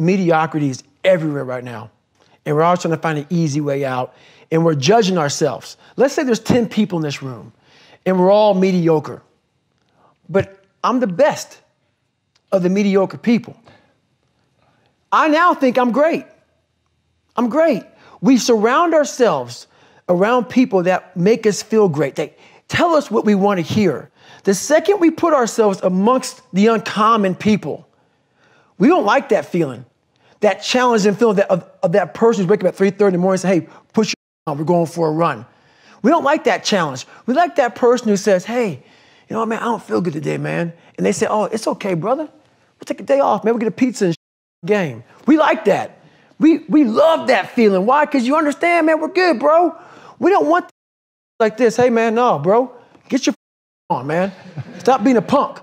mediocrity is everywhere right now. And we're all trying to find an easy way out. And we're judging ourselves. Let's say there's 10 people in this room and we're all mediocre. But I'm the best of the mediocre people. I now think I'm great. I'm great. We surround ourselves around people that make us feel great, They tell us what we want to hear. The second we put ourselves amongst the uncommon people, we don't like that feeling, that challenging feeling that, of, of that person who's waking up at 3.30 in the morning and say, hey, push your we're going for a run. We don't like that challenge. We like that person who says, hey, you know what, man, I don't feel good today, man. And they say, oh, it's okay, brother. We'll take a day off. Maybe we'll get a pizza and game. We like that. We, we love that feeling. Why? Because you understand, man, we're good, bro. We don't want like this. Hey, man, no, bro. Get your on, man. Stop being a punk.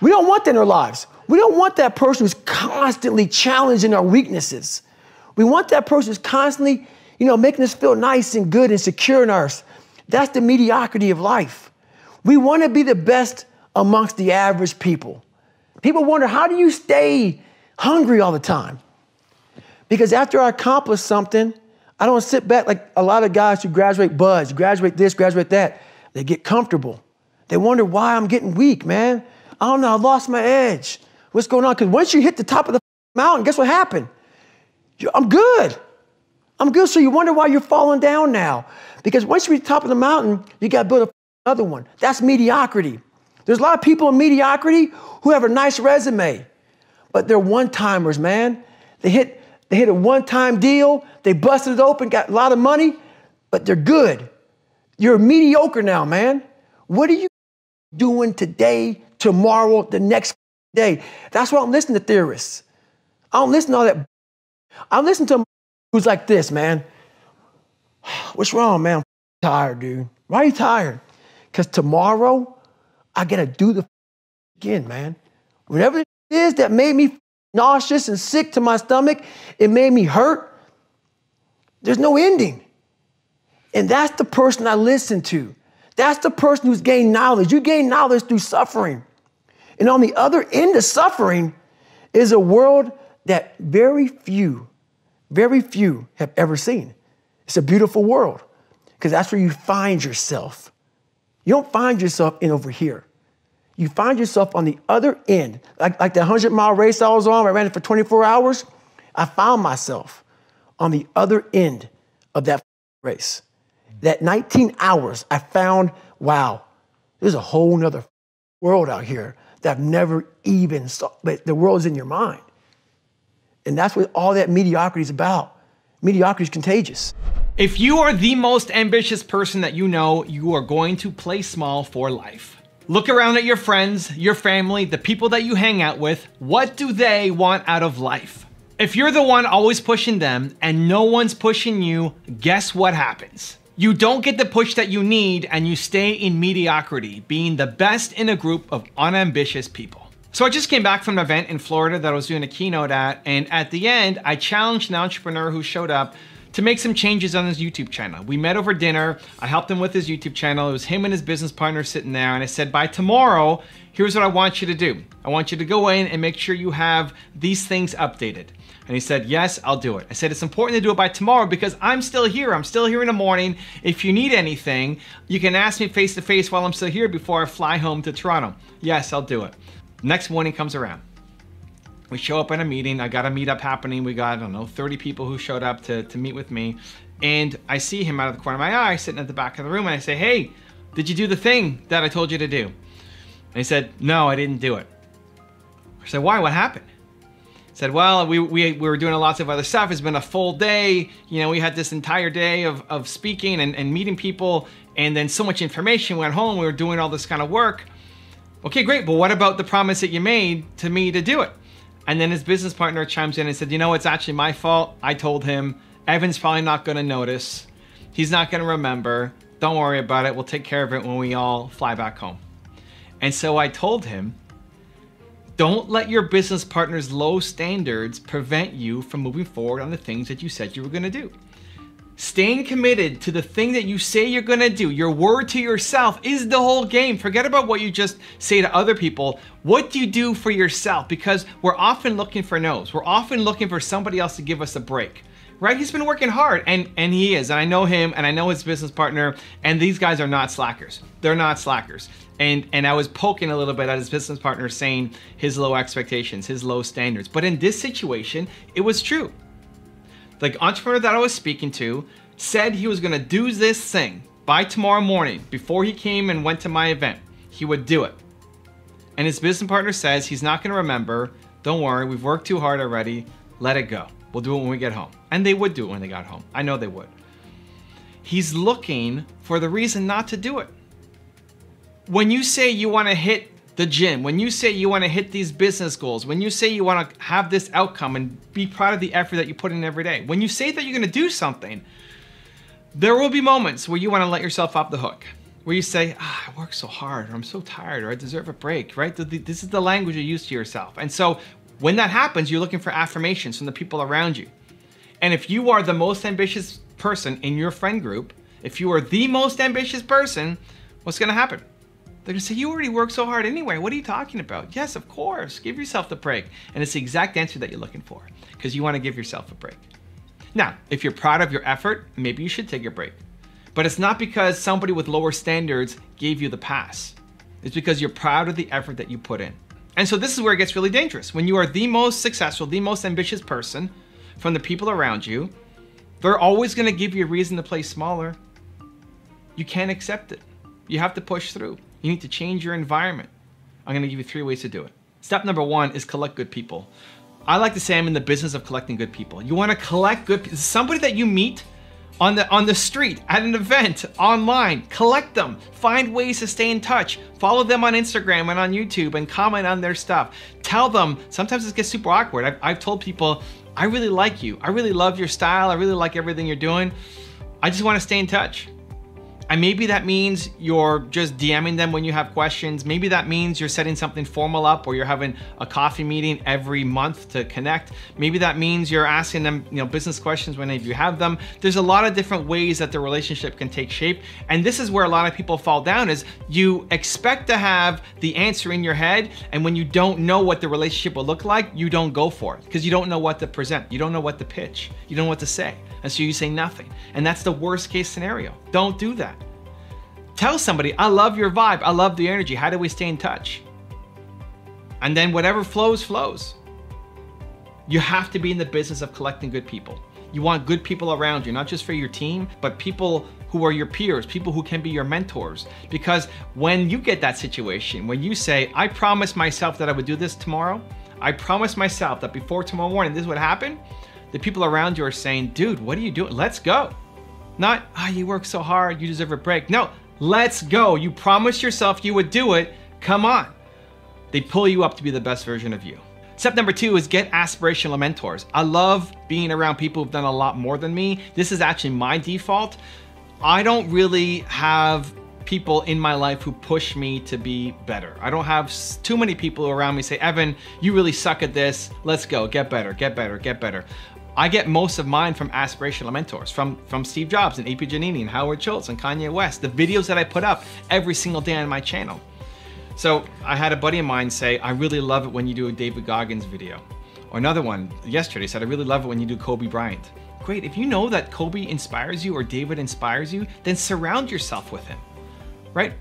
We don't want that in our lives. We don't want that person who's constantly challenging our weaknesses. We want that person who's constantly, you know, making us feel nice and good and secure in us. That's the mediocrity of life. We want to be the best amongst the average people. People wonder, how do you stay hungry all the time? Because after I accomplish something, I don't sit back like a lot of guys who graduate BUD/S, graduate this, graduate that. They get comfortable. They wonder why I'm getting weak, man. I don't know, I lost my edge. What's going on? Because once you hit the top of the mountain, guess what happened? I'm good. I'm good. So you wonder why you're falling down now. Because once you reach the top of the mountain, you got to build another one. That's mediocrity. There's a lot of people in mediocrity who have a nice resume, but they're one timers, man. They hit they hit a one time deal, they busted it open, got a lot of money, but they're good. You're mediocre now, man. What are you doing today, tomorrow, the next day? That's why I'm listening to theorists. I don't listen to all that. I listen to who's like this, man. What's wrong, man? I'm tired, dude. Why are you tired? Because tomorrow I gotta do the again, man. Whatever it is that made me nauseous and sick to my stomach. It made me hurt. There's no ending. And that's the person I listen to. That's the person who's gained knowledge. You gain knowledge through suffering. And on the other end of suffering is a world that very few, very few have ever seen. It's a beautiful world because that's where you find yourself. You don't find yourself in over here you find yourself on the other end. Like, like the 100 mile race I was on, I ran it for 24 hours. I found myself on the other end of that race. That 19 hours, I found, wow, there's a whole nother world out here that I've never even saw, but the world is in your mind. And that's what all that mediocrity is about. Mediocrity is contagious. If you are the most ambitious person that you know, you are going to play small for life. Look around at your friends, your family, the people that you hang out with. What do they want out of life? If you're the one always pushing them and no one's pushing you, guess what happens? You don't get the push that you need and you stay in mediocrity, being the best in a group of unambitious people. So I just came back from an event in Florida that I was doing a keynote at, and at the end, I challenged an entrepreneur who showed up to make some changes on his YouTube channel. We met over dinner. I helped him with his YouTube channel. It was him and his business partner sitting there. And I said, by tomorrow, here's what I want you to do. I want you to go in and make sure you have these things updated. And he said, yes, I'll do it. I said, it's important to do it by tomorrow because I'm still here. I'm still here in the morning. If you need anything, you can ask me face to face while I'm still here before I fly home to Toronto. Yes, I'll do it. Next morning comes around we show up in a meeting. I got a meetup happening. We got, I don't know, 30 people who showed up to, to meet with me. And I see him out of the corner of my eye sitting at the back of the room and I say, hey, did you do the thing that I told you to do? And he said, no, I didn't do it. I said, why, what happened? Said, well, we, we, we were doing lots of other stuff. It's been a full day. You know, we had this entire day of, of speaking and, and meeting people and then so much information. Went home, we were doing all this kind of work. Okay, great, but what about the promise that you made to me to do it? And then his business partner chimes in and said, you know, it's actually my fault. I told him. Evan's probably not going to notice. He's not going to remember. Don't worry about it. We'll take care of it when we all fly back home. And so I told him, don't let your business partner's low standards prevent you from moving forward on the things that you said you were going to do. Staying committed to the thing that you say you're gonna do, your word to yourself, is the whole game. Forget about what you just say to other people. What do you do for yourself? Because we're often looking for no's. We're often looking for somebody else to give us a break. Right? He's been working hard and and he is. And I know him and I know his business partner and these guys are not slackers. They're not slackers. And and I was poking a little bit at his business partner saying his low expectations, his low standards. But in this situation, it was true the entrepreneur that I was speaking to said he was gonna do this thing by tomorrow morning before he came and went to my event. He would do it. And his business partner says he's not gonna remember. Don't worry, we've worked too hard already. Let it go. We'll do it when we get home. And they would do it when they got home. I know they would. He's looking for the reason not to do it. When you say you wanna hit the gym, when you say you want to hit these business goals, when you say you want to have this outcome and be proud of the effort that you put in every day, when you say that you're going to do something, there will be moments where you want to let yourself off the hook. Where you say, ah, I work so hard, or I'm so tired, or I deserve a break, right? This is the language you use to yourself. And so when that happens, you're looking for affirmations from the people around you. And if you are the most ambitious person in your friend group, if you are the most ambitious person, what's gonna happen? They're gonna say, you already work so hard anyway. What are you talking about? Yes, of course. Give yourself the break. And it's the exact answer that you're looking for because you wanna give yourself a break. Now, if you're proud of your effort, maybe you should take a break. But it's not because somebody with lower standards gave you the pass. It's because you're proud of the effort that you put in. And so this is where it gets really dangerous. When you are the most successful, the most ambitious person from the people around you, they're always gonna give you a reason to play smaller. You can't accept it. You have to push through. You need to change your environment. I'm gonna give you three ways to do it. Step number one is collect good people. I like to say I'm in the business of collecting good people. You wanna collect good people. Somebody that you meet on the on the street, at an event, online, collect them. Find ways to stay in touch. Follow them on Instagram and on YouTube and comment on their stuff. Tell them, sometimes it gets super awkward. I've, I've told people, I really like you. I really love your style. I really like everything you're doing. I just wanna stay in touch. And maybe that means you're just DMing them when you have questions. Maybe that means you're setting something formal up or you're having a coffee meeting every month to connect. Maybe that means you're asking them, you know, business questions whenever you have them. There's a lot of different ways that the relationship can take shape. And this is where a lot of people fall down is you expect to have the answer in your head. And when you don't know what the relationship will look like, you don't go for it because you don't know what to present. You don't know what to pitch. You don't know what to say. And so you say nothing. And that's the worst case scenario. Don't do that. Tell somebody, I love your vibe. I love the energy. How do we stay in touch? And then whatever flows, flows. You have to be in the business of collecting good people. You want good people around you, not just for your team, but people who are your peers, people who can be your mentors. Because when you get that situation, when you say, I promised myself that I would do this tomorrow, I promised myself that before tomorrow morning this would happen, the people around you are saying, dude, what are you doing? Let's go. Not, ah, oh, you work so hard, you deserve a break. No, let's go. You promised yourself you would do it. Come on. They pull you up to be the best version of you. Step number two is get aspirational mentors. I love being around people who've done a lot more than me. This is actually my default. I don't really have people in my life who push me to be better. I don't have too many people around me say, Evan, you really suck at this. Let's go, get better, get better, get better. I get most of mine from aspirational mentors, from, from Steve Jobs and AP Giannini and Howard Schultz and Kanye West, the videos that I put up every single day on my channel. So I had a buddy of mine say, I really love it when you do a David Goggins video. Or another one yesterday said, I really love it when you do Kobe Bryant. Great, if you know that Kobe inspires you or David inspires you, then surround yourself with him, right?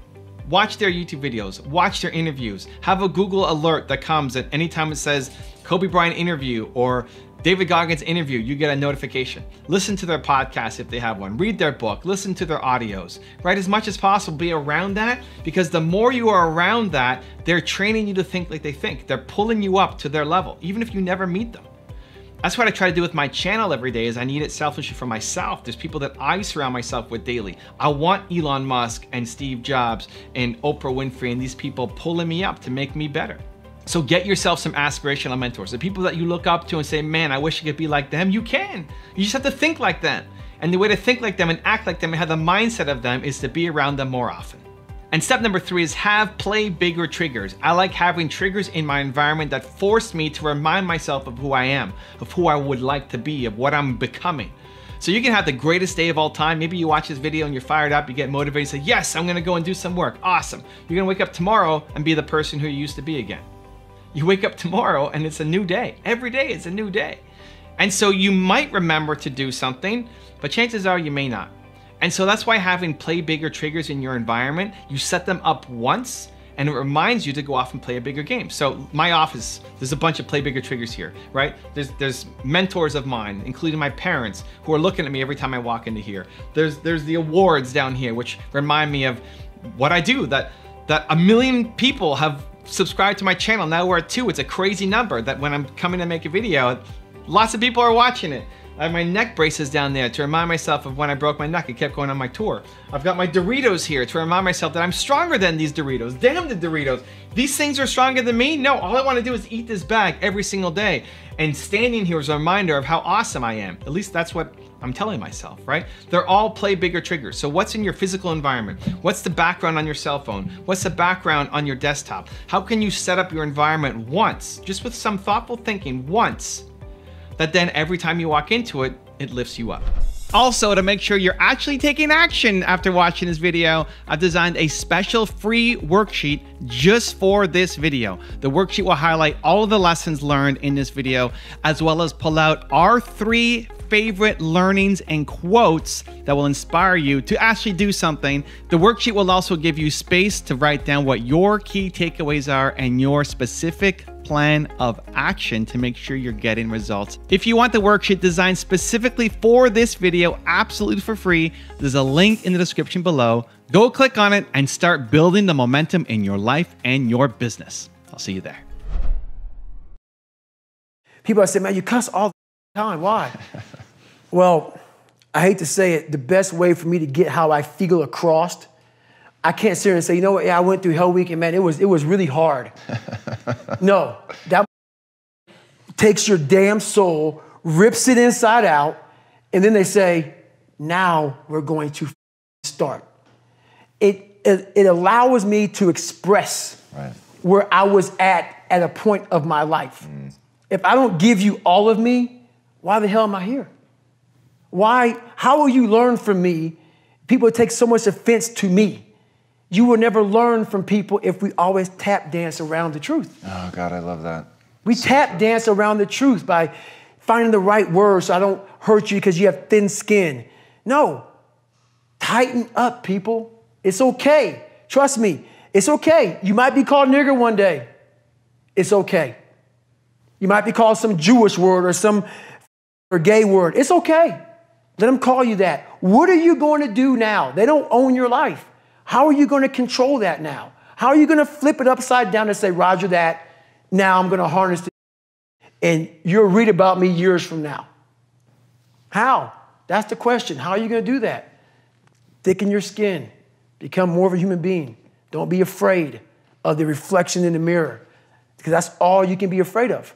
Watch their YouTube videos, watch their interviews, have a Google alert that comes at any time it says Kobe Bryant interview or David Goggins interview, you get a notification. Listen to their podcast if they have one. Read their book, listen to their audios, right? As much as possible, be around that because the more you are around that, they're training you to think like they think. They're pulling you up to their level, even if you never meet them. That's what I try to do with my channel every day is I need it selfishly for myself. There's people that I surround myself with daily. I want Elon Musk and Steve Jobs and Oprah Winfrey and these people pulling me up to make me better. So get yourself some aspirational mentors. The people that you look up to and say, man, I wish I could be like them, you can. You just have to think like them. And the way to think like them and act like them and have the mindset of them is to be around them more often. And step number three is have play bigger triggers. I like having triggers in my environment that force me to remind myself of who I am, of who I would like to be, of what I'm becoming. So you can have the greatest day of all time. Maybe you watch this video and you're fired up, you get motivated, say, yes, I'm gonna go and do some work. Awesome. You're gonna wake up tomorrow and be the person who you used to be again. You wake up tomorrow and it's a new day. Every day is a new day. And so you might remember to do something, but chances are you may not. And so that's why having play bigger triggers in your environment, you set them up once and it reminds you to go off and play a bigger game. So my office, there's a bunch of play bigger triggers here, right? There's there's mentors of mine, including my parents, who are looking at me every time I walk into here. There's there's the awards down here, which remind me of what I do. That that a million people have subscribed to my channel. Now we're at two. It's a crazy number. That when I'm coming to make a video, lots of people are watching it. I have my neck braces down there to remind myself of when I broke my neck and kept going on my tour. I've got my Doritos here to remind myself that I'm stronger than these Doritos. Damn the Doritos. These things are stronger than me? No, all I want to do is eat this bag every single day. And standing here is a reminder of how awesome I am. At least that's what I'm telling myself, right? They're all play bigger triggers. So what's in your physical environment? What's the background on your cell phone? What's the background on your desktop? How can you set up your environment once, just with some thoughtful thinking once, that then every time you walk into it, it lifts you up. Also, to make sure you're actually taking action after watching this video, I've designed a special free worksheet just for this video. The worksheet will highlight all of the lessons learned in this video, as well as pull out our three favorite learnings and quotes that will inspire you to actually do something. The worksheet will also give you space to write down what your key takeaways are and your specific plan of action to make sure you're getting results. If you want the worksheet designed specifically for this video, absolutely for free, there's a link in the description below. Go click on it and start building the momentum in your life and your business. I'll see you there. People say, man, you cuss all the time. Why? well, I hate to say it, the best way for me to get how I feel across, I can't sit here and say, you know what, yeah, I went through Hell Week and man, it was, it was really hard. no, that takes your damn soul, rips it inside out, and then they say, now we're going to start. It, it, it allows me to express right. where I was at at a point of my life. Mm. If I don't give you all of me, why the hell am I here? Why, how will you learn from me? People take so much offense to me. You will never learn from people if we always tap dance around the truth. Oh, God, I love that. We so tap dance around the truth by finding the right words so I don't hurt you because you have thin skin. No, tighten up, people. It's okay. Trust me, it's okay. You might be called nigger one day. It's okay. You might be called some Jewish word or some or gay word. It's okay. Let them call you that. What are you going to do now? They don't own your life. How are you going to control that now? How are you going to flip it upside down and say, Roger, that, now I'm going to harness it, and you'll read about me years from now? How? That's the question. How are you going to do that? Thicken your skin, become more of a human being. Don't be afraid of the reflection in the mirror, because that's all you can be afraid of.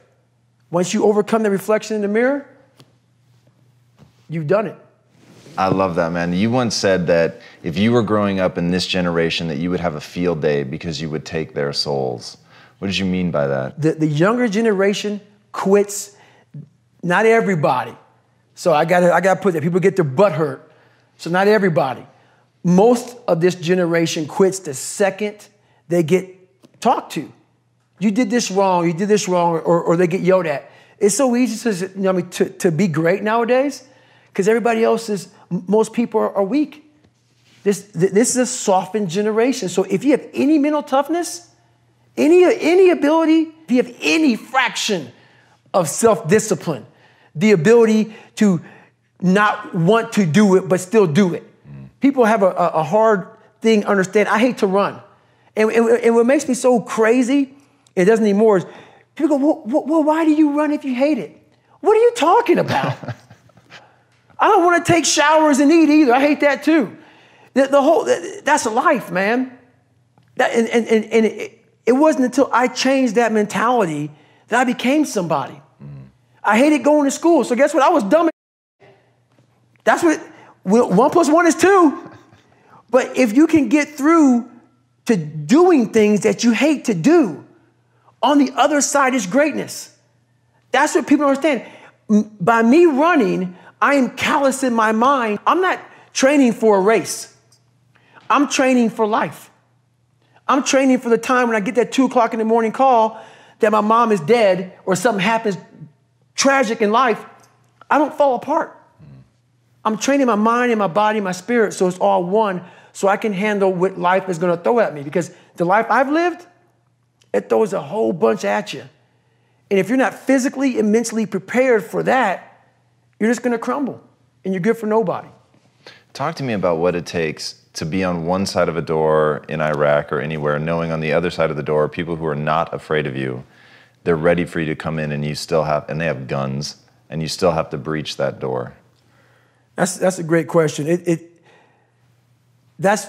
Once you overcome the reflection in the mirror, you've done it. I love that, man. You once said that if you were growing up in this generation, that you would have a field day because you would take their souls. What did you mean by that? The, the younger generation quits. Not everybody. So I got I got to put that. People get their butt hurt. So not everybody. Most of this generation quits the second they get talked to. You did this wrong. You did this wrong, or, or they get yelled at. It's so easy to, you know, to, to be great nowadays because everybody else is most people are, are weak. This, this is a softened generation. So if you have any mental toughness, any, any ability, if you have any fraction of self discipline, the ability to not want to do it but still do it. People have a, a, hard thing understand. I hate to run. And, and, and, what makes me so crazy, it doesn't anymore, is people go, well, well, why do you run if you hate it? What are you talking about? I don't want to take showers and eat either. I hate that too. The, the whole, that's life, man. That, and and, and, it, it, wasn't until I changed that mentality that I became somebody. Mm. I hated going to school. So guess what? I was dumb. That's what, one plus one is two. But if you can get through to doing things that you hate to do, on the other side is greatness. That's what people understand. By me running, I am callous in my mind. I'm not training for a race. I'm training for life. I'm training for the time when I get that two o'clock in the morning call that my mom is dead or something happens tragic in life. I don't fall apart. I'm training my mind and my body and my spirit so it's all one so I can handle what life is going to throw at me because the life I've lived, it throws a whole bunch at you. And if you're not physically and mentally prepared for that, you're just going to crumble and you're good for nobody. Talk to me about what it takes to be on one side of a door in Iraq or anywhere, knowing on the other side of the door people who are not afraid of you. They're ready for you to come in and you still have, and they have guns, and you still have to breach that door. That's, that's a great question. It, it, that's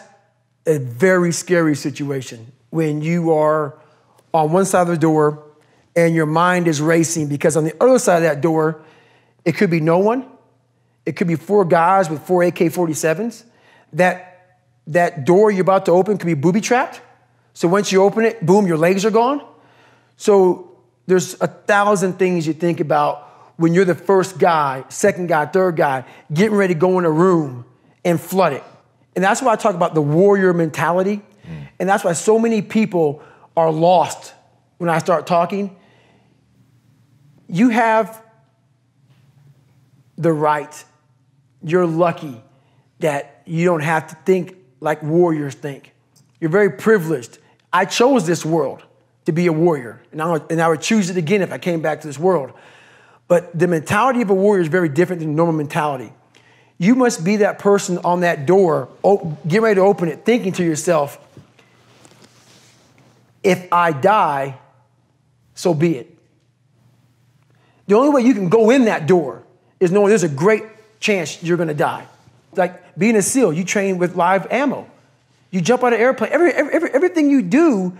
a very scary situation when you are on one side of the door and your mind is racing because on the other side of that door, it could be no one. It could be four guys with four AK 47s. That, that door you're about to open could be booby trapped. So once you open it, boom, your legs are gone. So there's a thousand things you think about when you're the first guy, second guy, third guy, getting ready to go in a room and flood it. And that's why I talk about the warrior mentality. Mm. And that's why so many people are lost when I start talking. You have the right, you're lucky that you don't have to think like warriors think. You're very privileged. I chose this world to be a warrior, and I, would, and I would choose it again if I came back to this world. But the mentality of a warrior is very different than normal mentality. You must be that person on that door, get ready to open it, thinking to yourself, if I die, so be it. The only way you can go in that door is knowing there's a great chance you're gonna die. Like being a SEAL, you train with live ammo. You jump out of airplane. Every, every, everything you do,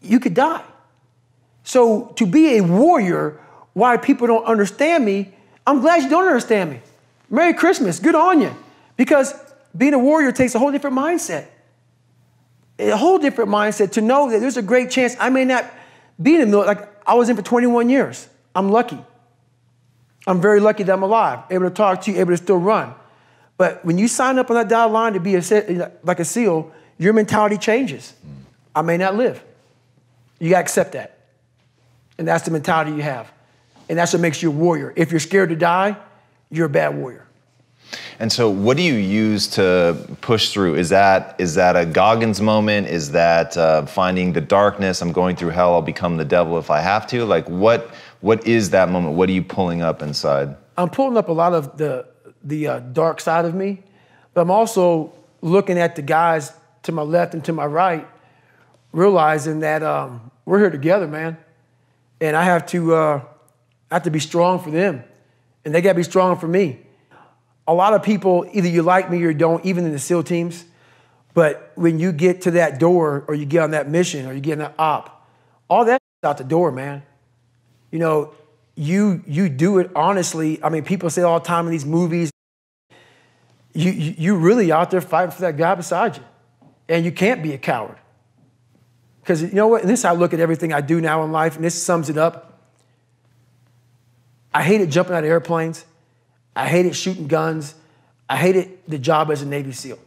you could die. So to be a warrior, why people don't understand me, I'm glad you don't understand me. Merry Christmas, good on you. Because being a warrior takes a whole different mindset. A whole different mindset to know that there's a great chance I may not be in the military. Like I was in for 21 years. I'm lucky. I'm very lucky that I'm alive, able to talk to you, able to still run. But when you sign up on that dotted line to be a, like a SEAL, your mentality changes. I may not live. You got to accept that. And that's the mentality you have. And that's what makes you a warrior. If you're scared to die, you're a bad warrior. And so, what do you use to push through? Is that is that a Goggins moment? Is that uh, finding the darkness? I'm going through hell. I'll become the devil if I have to. Like, what what is that moment? What are you pulling up inside? I'm pulling up a lot of the the uh, dark side of me, but I'm also looking at the guys to my left and to my right, realizing that um, we're here together, man, and I have to uh, I have to be strong for them, and they got to be strong for me. A lot of people, either you like me or you don't, even in the SEAL teams. But when you get to that door, or you get on that mission, or you get in that op, all that out the door, man. You know, you you do it honestly. I mean, people say all the time in these movies, you you really out there fighting for that guy beside you, and you can't be a coward. Because you know what? And this is how I look at everything I do now in life, and this sums it up. I hated jumping out of airplanes. I hated shooting guns. I hated the job as a Navy SEAL.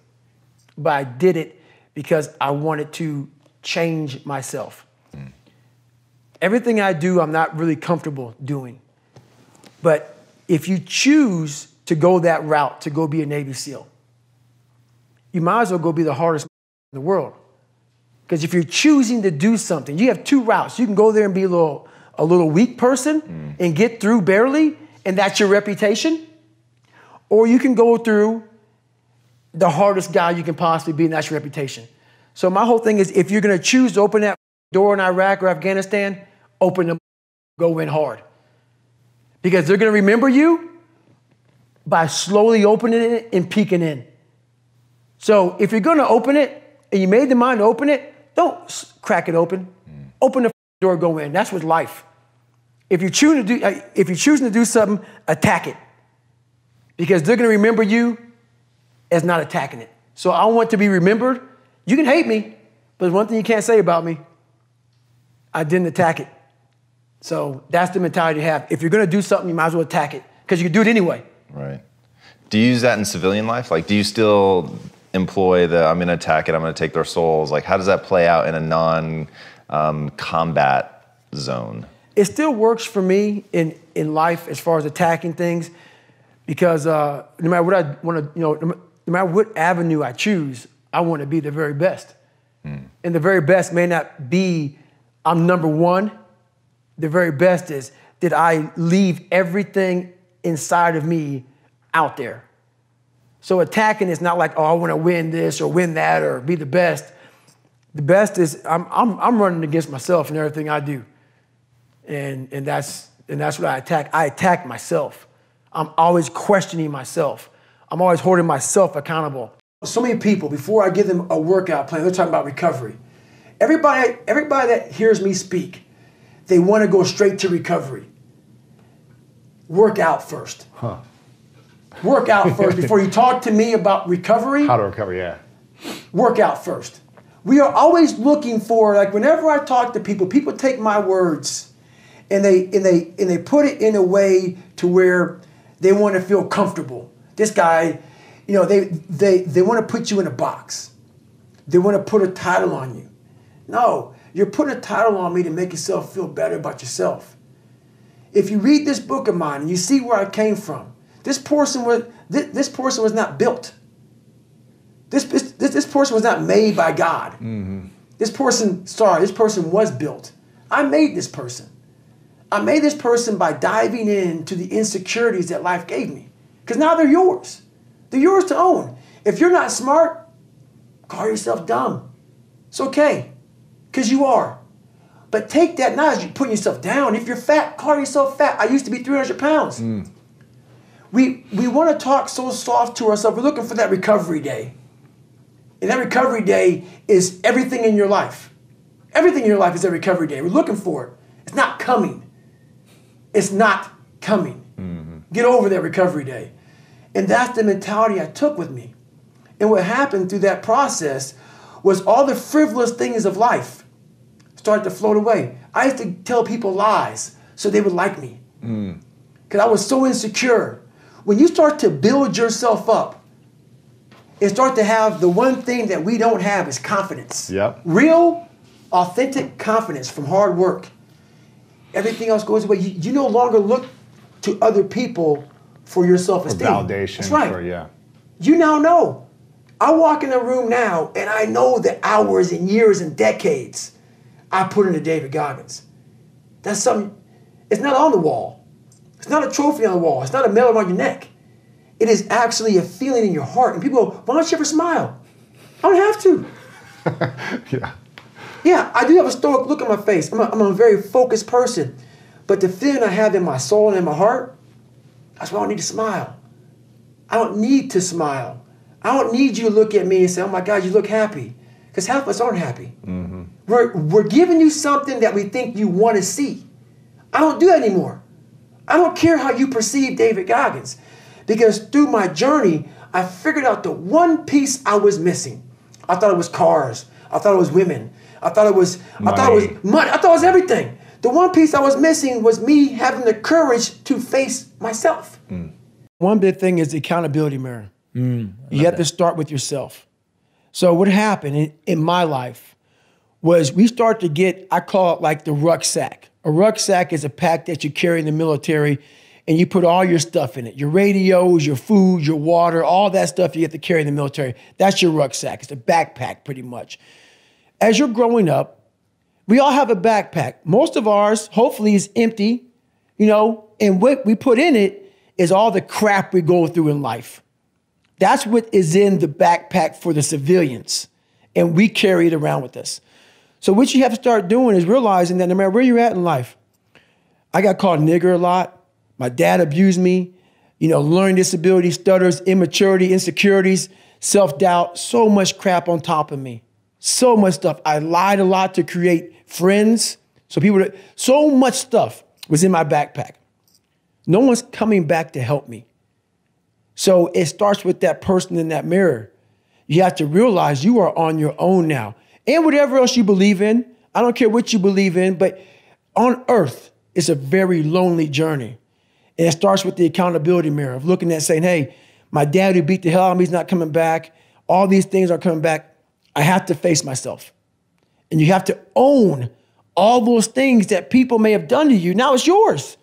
But I did it because I wanted to change myself. Everything I do, I'm not really comfortable doing. But if you choose to go that route, to go be a Navy SEAL, you might as well go be the hardest in the world. Because if you're choosing to do something, you have two routes. You can go there and be a little a little weak person mm. and get through barely, and that's your reputation. Or you can go through the hardest guy you can possibly be, and that's your reputation. So my whole thing is if you're gonna choose to open that door in Iraq or Afghanistan, open them, go in hard. Because they're gonna remember you by slowly opening it and peeking in. So if you're gonna open it and you made the mind to open it, don't crack it open. Mm. Open the door, go in. That's with life. If you're choosing to do, uh, if you're choosing to do something, attack it. Because they're going to remember you as not attacking it. So I want to be remembered. You can hate me, but there's one thing you can't say about me. I didn't attack it. So that's the mentality you have. If you're going to do something, you might as well attack it because you can do it anyway. Right. Do you use that in civilian life? Like, do you still employ the I'm going to attack it, I'm going to take their souls? Like, how does that play out in a non um, combat zone? It still works for me in, in life as far as attacking things because uh, no matter what I want to, you know, no matter what avenue I choose, I want to be the very best. And the very best may not be I'm number one. The very best is did I leave everything inside of me out there? So attacking is not like, oh, I want to win this or win that or be the best. The best is I'm, I'm, I'm running against myself and everything I do. And, and, that's, and that's what I attack. I attack myself. I'm always questioning myself. I'm always holding myself accountable. So many people, before I give them a workout plan, they're talking about recovery. Everybody, everybody that hears me speak, they want to go straight to recovery. Work out first. Huh. Work out first before you talk to me about recovery. How to recover, yeah. Work out first. We are always looking for, like, whenever I talk to people, people take my words and they and they and they put it in a way to where they want to feel comfortable. This guy, you know, they they they want to put you in a box. They want to put a title on you. No, you're putting a title on me to make yourself feel better about yourself. If you read this book of mine and you see where I came from, this person was this, this person was not built. This, this, this person was not made by God. Mm-hmm. This person, sorry, this person was built. I made this person. I made this person by diving into the insecurities that life gave me. Because now they're yours. They're yours to own. If you're not smart, call yourself dumb. It's okay, because you are. But take that not as you putting yourself down. If you're fat, call yourself fat. I used to be 300 pounds. Mm. We, we want to talk so soft to ourselves. We're looking for that recovery day. And that recovery day is everything in your life. Everything in your life is a recovery day. We're looking for it. It's not coming. It's not coming. Mm-hmm. Get over that recovery day. And that's the mentality I took with me. And what happened through that process was all the frivolous things of life started to float away. I used to tell people lies so they would like me. Hmm. Because I was so insecure. When you start to build yourself up, and start to have the one thing that we don't have is confidence. Yep. Real, authentic confidence from hard work. Everything else goes away. You, you no longer look to other people for your self esteem. validation. That's right. For, yeah. You now know. I walk in a room now and I know the hours and years and decades I put into David Goggins. That's something, it's not on the wall. It's not a trophy on the wall. It's not a medal around your neck. It is actually a feeling in your heart. And people go, why don't you ever smile? I don't have to. Yeah. Yeah, I do have a stoic look on my face. I'm a, I'm a very focused person. But the feeling I have in my soul and in my heart, that's why I don't need to smile. I don't need to smile. I don't need you to look at me and say, oh my God, you look happy. Because half of us aren't happy. Mm-hmm. We're, we're giving you something that we think you want to see. I don't do that anymore. I don't care how you perceive David Goggins. Because through my journey, I figured out the one piece I was missing. I thought it was cars. I thought it was women. I thought it was I thought it Money. was money. I thought it was everything. The one piece I was missing was me having the courage to face myself. Hmm. One big thing is the accountability mirror. you have to start with yourself. So what happened in, in my life was we start to get, I call it like the rucksack. A rucksack is a pack that you carry in the military and you put all your stuff in it. Your radios, your food, your water, all that stuff you have to carry in the military. That's your rucksack. It's a backpack pretty much. As you're growing up, we all have a backpack. Most of ours, hopefully, is empty, you know, and what we put in it is all the crap we go through in life. That's what is in the backpack for the civilians, and we carry it around with us. So, what you have to start doing is realizing that no matter where you're at in life, I got called nigger a lot. My dad abused me, you know, learning disability, stutters, immaturity, insecurities, self doubt, so much crap on top of me. So much stuff. I lied a lot to create friends. So people, so much stuff was in my backpack. No one's coming back to help me. So it starts with that person in that mirror. You have to realize you are on your own now. And whatever else you believe in, I don't care what you believe in, but on earth, it's a very lonely journey. And it starts with the accountability mirror of looking at saying, hey, my dad who beat the hell out of me is not coming back. All these things are coming back. I have to face myself. And you have to own all those things that people may have done to you. Now it's yours.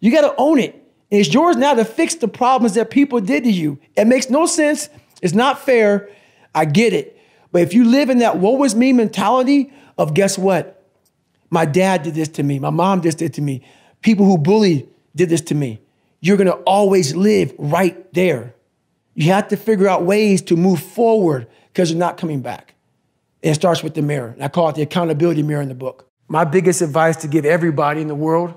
You got to own it. And it's yours now to fix the problems that people did to you. It makes no sense. It's not fair. I get it. But if you live in that woe was me mentality of guess what? My dad did this to me. My mom just did to me. People who bullied did this to me. You're going to always live right there. You have to figure out ways to move forward because you're not coming back. And it starts with the mirror. And I call it the accountability mirror in the book. My biggest advice to give everybody in the world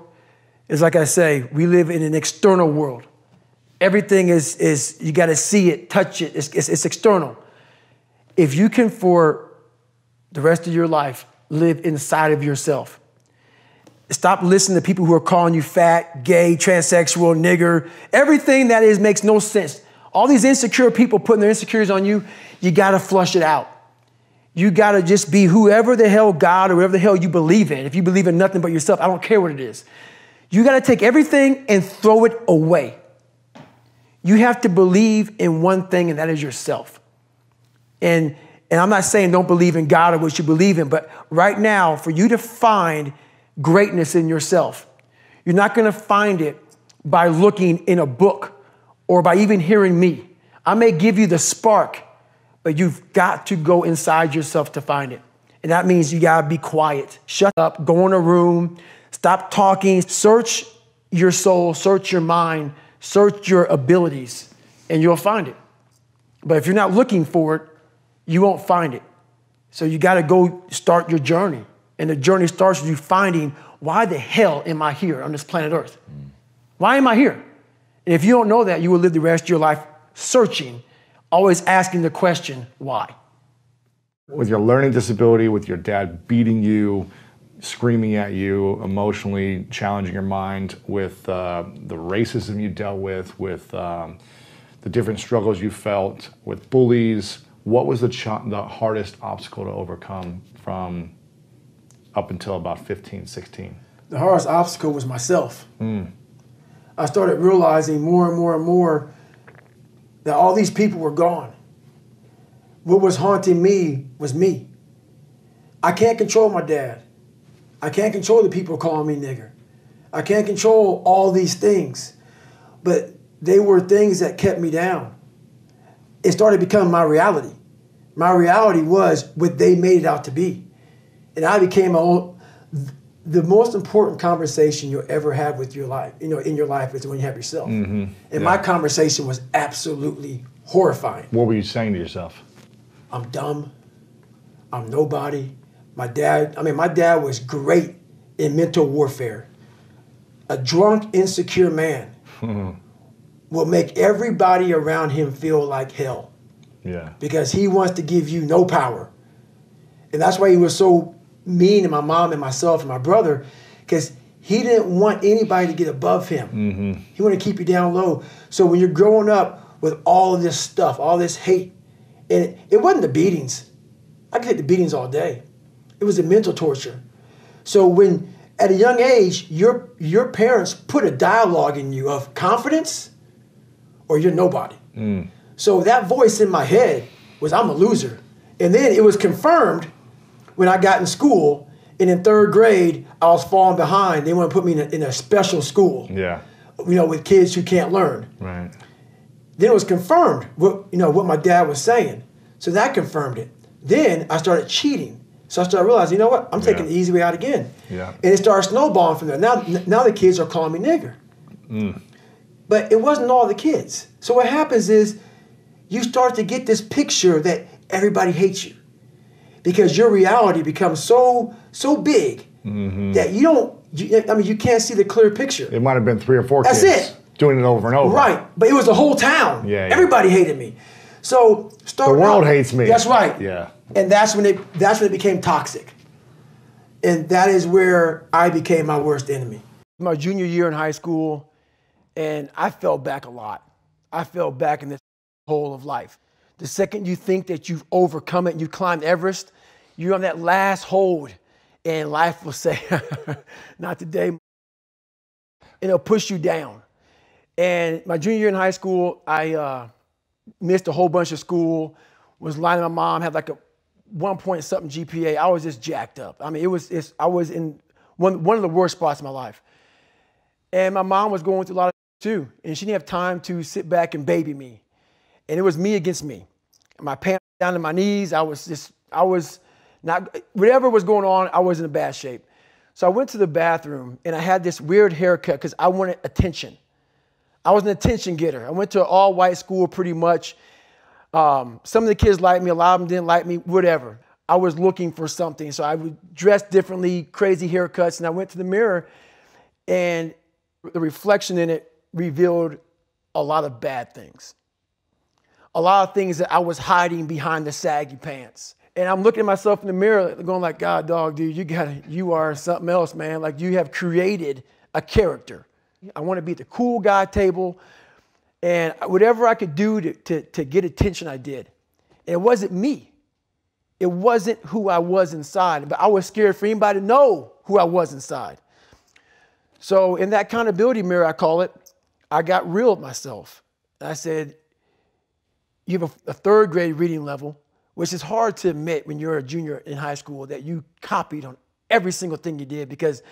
is like I say, we live in an external world. Everything is, is you got to see it, touch it, it's, it's, it's external. If you can, for the rest of your life, live inside of yourself, stop listening to people who are calling you fat, gay, transsexual, nigger. Everything that is makes no sense. All these insecure people putting their insecurities on you, you got to flush it out. You got to just be whoever the hell God or whatever the hell you believe in. If you believe in nothing but yourself, I don't care what it is. You got to take everything and throw it away. You have to believe in one thing, and that is yourself. And, and I'm not saying don't believe in God or what you believe in, but right now, for you to find greatness in yourself, you're not going to find it by looking in a book or by even hearing me. I may give you the spark, but you've got to go inside yourself to find it. And that means you got to be quiet. Shut up, go in a room, stop talking, search your soul, search your mind, search your abilities, and you'll find it. But if you're not looking for it, you won't find it. So you got to go start your journey. And the journey starts with you finding why the hell am I here on this planet Earth? Why am I here? And if you don't know that, you will live the rest of your life searching, always asking the question, why? With your learning disability, with your dad beating you, screaming at you, emotionally challenging your mind, with uh, the racism you dealt with, with um, the different struggles you felt, with bullies, what was the, ch- the hardest obstacle to overcome from up until about 15, 16? The hardest obstacle was myself. Hmm. I started realizing more and more and more that all these people were gone. What was haunting me was me. I can't control my dad. I can't control the people calling me nigger. I can't control all these things. But they were things that kept me down. It started becoming my reality. My reality was what they made it out to be. And I became my own the most important conversation you'll ever have with your life, you know, in your life is when you have yourself. Mm-hmm. And my conversation was absolutely horrifying. What were you saying to yourself? I'm dumb. I'm nobody. My dad, I mean, my dad was great in mental warfare. A drunk, insecure man hmm. Will make everybody around him feel like hell Yeah. because he wants to give you no power. And that's why he was so mean to my mom and myself and my brother because he didn't want anybody to get above him. Mm-hmm. He wanted to keep you down low. So when you're growing up with all of this stuff, all this hate, and it, it wasn't the beatings. I could take the beatings all day. It was the mental torture. So when at a young age, your your parents put a dialogue in you of confidence or you're nobody. Mm. So that voice in my head was I'm a loser. And then it was confirmed when I got in school. And in third grade, I was falling behind. They want to put me in a, in a special school, Yeah. you know, with kids who can't learn. Right. Then it was confirmed what you know what my dad was saying. So that confirmed it. Then I started cheating. So I started realizing, you know what? I'm taking Yeah. the easy way out again. Yeah. And it started snowballing from there. Now, now the kids are calling me nigger. Mm. But it wasn't all the kids. So what happens is you start to get this picture that everybody hates you because your reality becomes so so big mm-hmm. that you don't. You, I mean, you can't see the clear picture. It might have been three or four That's kids it. doing it over and over. Right, but it was the whole town. Yeah, yeah. Everybody hated me. So start. The world hates me. That's right. Yeah. And that's when it. That's when it became toxic. And that is where I became my worst enemy. My junior year in high school, and I fell back a lot. I fell back in this hole of life. The second you think that you've overcome it and you climbed Everest, you're on that last hold, and life will say, "Not today," and it'll push you down. And my junior year in high school, I uh, missed a whole bunch of school, was lying to my mom, had like a one point something GPA. I was just jacked up. I mean, it was, I was in one, one of the worst spots in my life. And my mom was going through a lot of too, and she didn't have time to sit back and baby me. And it was me against me. My pants down to my knees. I was just, I was not, whatever was going on, I was in a bad shape. So I went to the bathroom and I had this weird haircut because I wanted attention. I was an attention getter. I went to an all white school pretty much. Um, some of the kids liked me, a lot of them didn't like me, whatever. I was looking for something. So I would dress differently, crazy haircuts, and I went to the mirror and the reflection in it revealed a lot of bad things. A lot of things that I was hiding behind the saggy pants. And I'm looking at myself in the mirror going like, God, dog, dude, you got you are something else, man. Like you have created a character. I want to be at the cool guy table. And whatever I could do to, to, to get attention, I did. It wasn't me. It wasn't who I was inside. But I was scared for anybody to know who I was inside. So in that accountability mirror, I call it, I got real with myself. I said, you have a, a third grade reading level, which is hard to admit when you're a junior in high school that you copied on every single thing you did because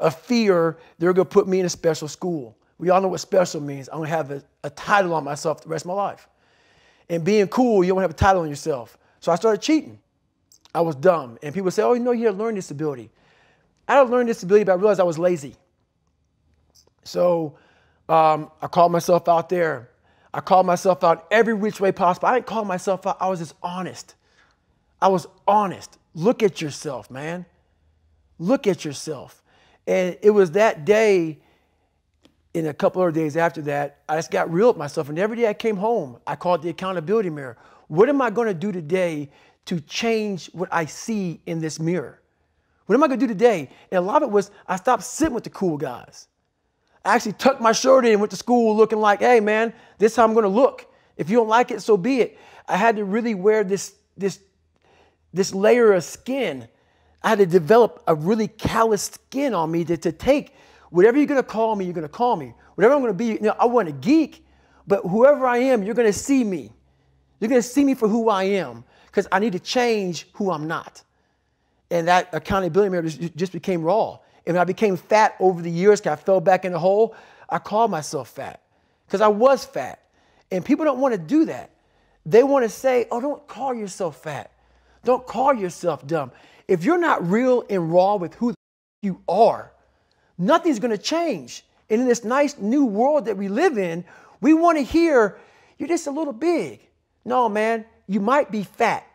of fear they're going to put me in a special school. We all know what special means. I'm going to have a, a, title on myself the rest of my life. And being cool, you don't have a title on yourself. So I started cheating. I was dumb. And people say, oh, you know, you have a learning disability. I had a learning disability, but I realized I was lazy. So um, I called myself out there. I called myself out every which way possible. I didn't call myself out, I was just honest. I was honest. Look at yourself, man. Look at yourself. And it was that day, in a couple of days after that, I just got real with myself. And every day I came home, I called the accountability mirror. What am I going to do today to change what I see in this mirror? What am I going to do today? And a lot of it was I stopped sitting with the cool guys. I actually tucked my shirt in and went to school looking like, hey, man, this is how I'm going to look. If you don't like it, so be it. I had to really wear this, this, this layer of skin. I had to develop a really calloused skin on me to, to take whatever you're going to call me, you're going to call me. Whatever I'm going to be, you know, I want a geek, but whoever I am, you're going to see me. You're going to see me for who I am because I need to change who I'm not. And that accountability mirror just became raw. And when I became fat over the years, because I fell back in the hole, I called myself fat because I was fat. And people don't want to do that. They want to say, oh, don't call yourself fat. Don't call yourself dumb. If you're not real and raw with who you are, nothing's going to change. And in this nice new world that we live in, we want to hear, you're just a little big. No, man, you might be fat.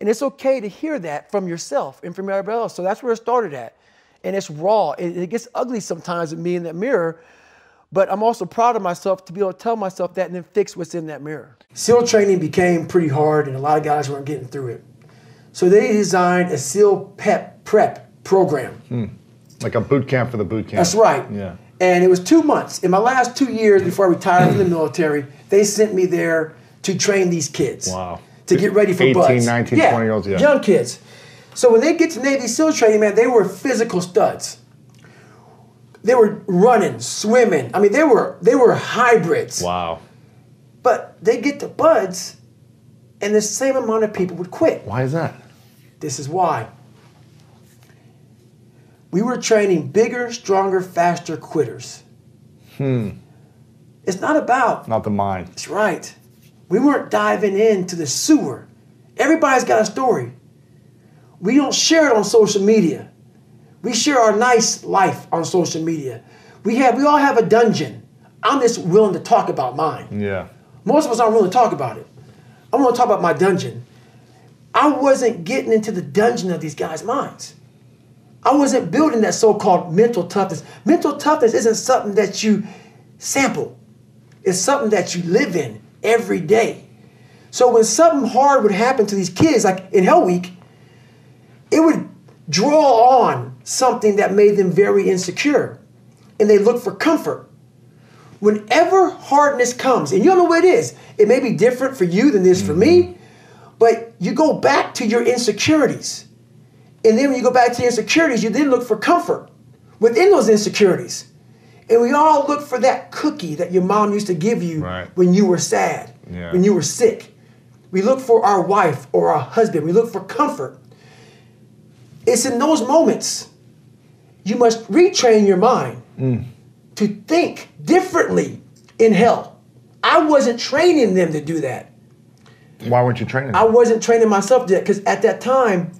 And it's okay to hear that from yourself and from everybody else. So that's where it started at and it's raw. It, it gets ugly sometimes with me in that mirror. But I'm also proud of myself to be able to tell myself that and then fix what's in that mirror. SEAL training became pretty hard, and a lot of guys weren't getting through it. So they designed a SEAL PEP prep program. Hmm. Like a boot camp for the boot camp. That's right. Yeah. And it was two months. In my last two years before I retired from the military, they sent me there to train these kids. Wow. To get ready for 18, BUD/S. 19, yeah, 20 year olds, yeah. Young kids. So when they get to Navy SEAL training, man, they were physical studs. They were running, swimming. I mean, they were they were hybrids. Wow. But they get to BUD/S, and the same amount of people would quit. Why is that? This is why. We were training bigger, stronger, faster quitters. Hmm. It's not about. Not the mind. That's right. We weren't diving into the sewer. Everybody's got a story. We don't share it on social media. We share our nice life on social media. We have we all have a dungeon. I'm just willing to talk about mine. Yeah. Most of us aren't willing to talk about it. I'm want to talk about my dungeon. I wasn't getting into the dungeon of these guys' minds. I wasn't building that so-called mental toughness. Mental toughness isn't something that you sample. It's something that you live in every day. So when something hard would happen to these kids, like in Hell Week, it would draw on something that made them very insecure. And they look for comfort. Whenever hardness comes, and you don't know what it is, it may be different for you than it is for me, mm-hmm. but you go back to your insecurities. And then when you go back to your insecurities, you then look for comfort within those insecurities. And we all look for that cookie that your mom used to give you Right. when you were sad, Yeah. when you were sick. We look for our wife or our husband. We look for comfort. It's in those moments you must retrain your mind mm. to think differently in hell. I wasn't training them to do that. Why weren't you training? I wasn't training myself yet because at that time,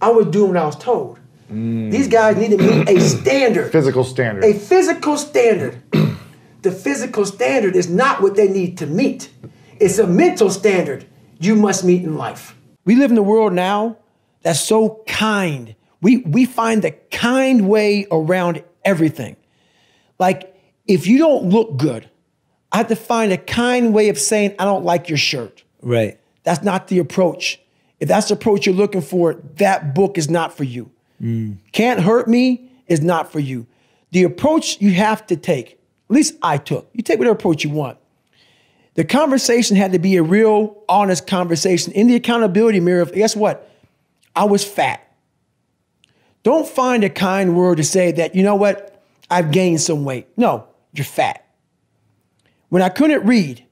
I was doing what I was told. Mm. These guys need to meet a standard, Physical standard. a physical standard. the physical standard is not what they need to meet. It's a mental standard you must meet in life. We live in a world now that's so kind. We we find the kind way around everything. Like if you don't look good, I have to find a kind way of saying I don't like your shirt. Right. That's not the approach. If that's the approach you're looking for, that book is not for you. Hmm. Can't hurt me is not for you. The approach you have to take, at least I took, you take whatever approach you want. The conversation had to be a real, honest conversation in the accountability mirror of guess what? I was fat. Don't find a kind word to say that, you know what, I've gained some weight. No, you're fat. When I couldn't read,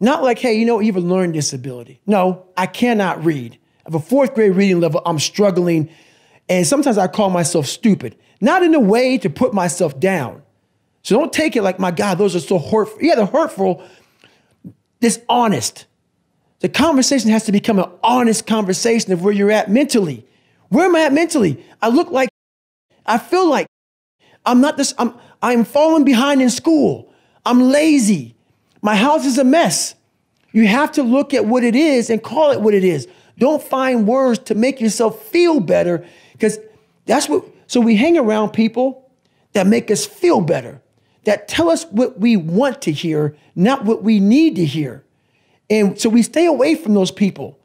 not like, hey, you know, you have a learning disability. No, I cannot read. Have a fourth grade reading level. I'm struggling. And sometimes I call myself stupid, not in a way to put myself down. So don't take it like, my God, those are so hurtful. Yeah, they're hurtful, dishonest. The conversation has to become an honest conversation of where you're at mentally. Where am I at mentally? I look like, I feel like I'm not this, I'm, I'm falling behind in school. I'm lazy. My house is a mess. You have to look at what it is and call it what it is. Don't find words to make yourself feel better because that's what, so we hang around people that make us feel better, that tell us what we want to hear, not what we need to hear. And so we stay away from those people.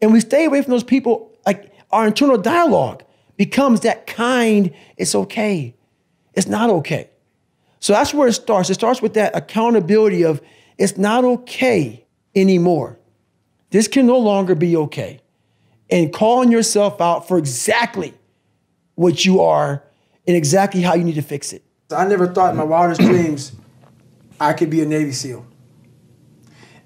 And we stay away from those people, like our internal dialogue becomes that kind, it's okay. It's not okay. So that's where it starts. It starts with that accountability of it's not okay anymore. This can no longer be okay. And calling yourself out for exactly what you are and exactly how you need to fix it. I never thought in my wildest dreams I could be a Navy SEAL.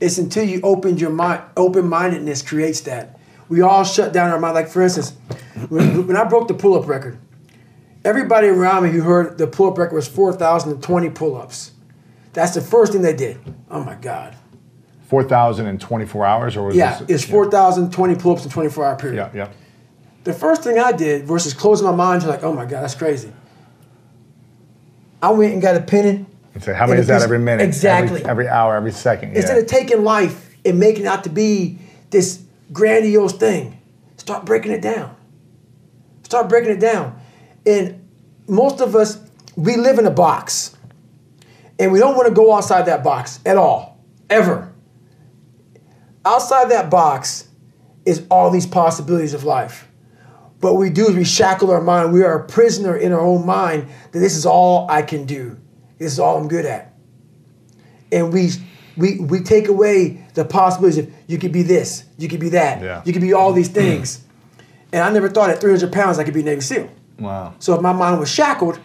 It's until you open your mind, open mindedness creates that. We all shut down our mind. Like, for instance, when, when I broke the pull up record, everybody around me who heard the pull up record was 4,020 pull ups. That's the first thing they did. Oh my God. 4,024 hours, or was Yeah, this? it's 4,020 pull ups in 24 hour period. Yeah, yeah. The first thing I did versus closing my mind to like, oh my God, that's crazy. I went and got a pen And say, how many is that every minute? exactly. Every, every hour, every second. Instead yeah. of taking life and making it out to be this grandiose thing, start breaking it down. Start breaking it down. And most of us, we live in a box. And we don't want to go outside that box at all, ever. Outside that box is all these possibilities of life. What we do is we shackle our mind. We are a prisoner in our own mind that this is all I can do. This is all I'm good at and we we we take away the possibilities of you could be this, you could be that, Yeah. you could be all these things. and I never thought at 300 pounds I could be Navy SEAL. Wow. So if my mind was shackled,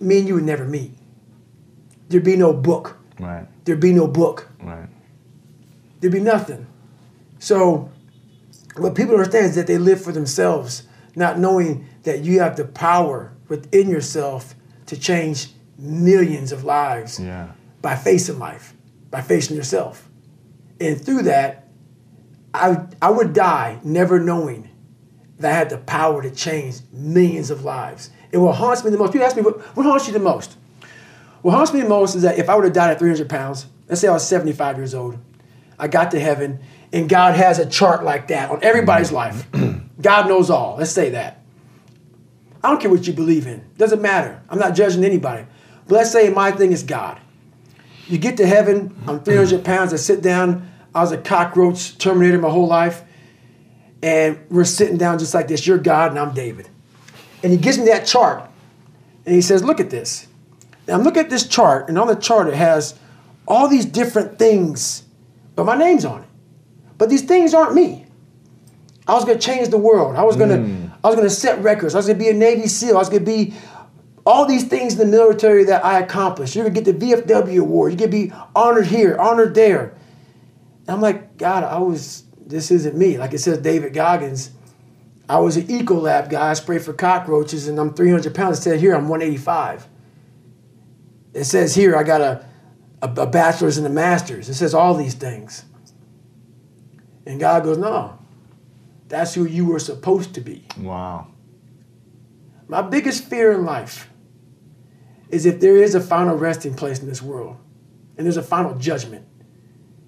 me and you would never meet. There'd be no book. Right, There'd be no book. right. There'd be nothing. So what people understand is that they live for themselves, not knowing that you have the power within yourself to change millions of lives Yeah. by facing life, by facing yourself. And through that, I, I would die never knowing that I had the power to change millions of lives. And what haunts me the most, people ask me, what, what haunts you the most? What haunts me the most is that if I would have died at 300 pounds, let's say I was 75 years old, I got to heaven, and God has a chart like that on everybody's life. God knows all, let's say that. I don't care what you believe in, doesn't matter. I'm not judging anybody. But let's say my thing is God. You get to heaven, I'm 300 pounds, I sit down, I was a cockroach terminator my whole life, and we're sitting down just like this. You're God and I'm David. And he gives me that chart, and he says, Look at this. Now I'm at this chart, and on the chart it has all these different things, but my name's on it. But these things aren't me. I was gonna change the world. I was gonna, hmm. I was gonna set records. I was gonna be a Navy SEAL. I was gonna be all these things in the military that I accomplished. You're gonna get the VFW award. You're gonna be honored here, honored there. And I'm like, God, I was, this isn't me. Like it says David Goggins, I was an Ecolab guy. I sprayed for cockroaches and I'm 300 pounds. It said here I'm 185. It says here I got a, a, a bachelor's and a master's. It says all these things. And God goes, no, that's who you were supposed to be. Wow. My biggest fear in life is if there is a final resting place in this world and there's a final judgment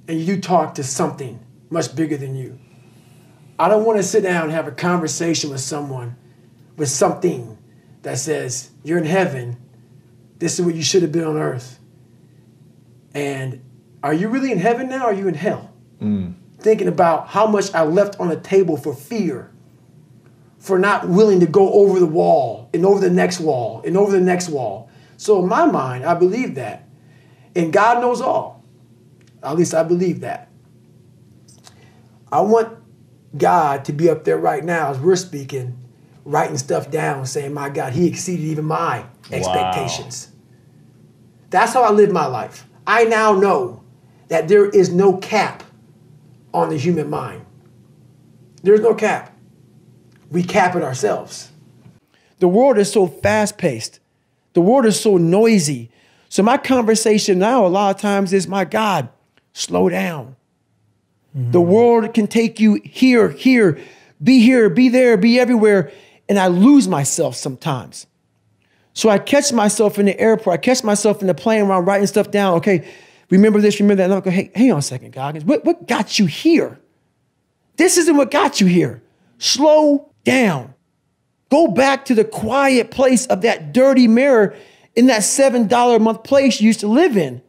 and you talk to something much bigger than you. I don't want to sit down and have a conversation with someone with something that says, You're in heaven. This is what you should have been on earth. And are you really in heaven now? Or are you in hell? Mm. Thinking about how much I left on the table for fear, for not willing to go over the wall and over the next wall and over the next wall. So, in my mind, I believe that. And God knows all. At least I believe that. I want God to be up there right now as we're speaking, writing stuff down, saying, My God, He exceeded even my expectations. That's how I live my life. I now know that there is no cap on the human mind. There's no cap. We cap it ourselves. The world is so fast paced, the world is so noisy. So, my conversation now, a lot of times, is my God, slow down. The mm-hmm. world can take you here, here, be here, be there, be everywhere. And I lose myself sometimes. So I catch myself in the airport, I catch myself in the plane where I'm writing stuff down. Okay, remember this, remember that. And I'm like, hey, hang on a second, Goggins. What, what got you here? This isn't what got you here. Slow down. Go back to the quiet place of that dirty mirror in that $7 a month place you used to live in.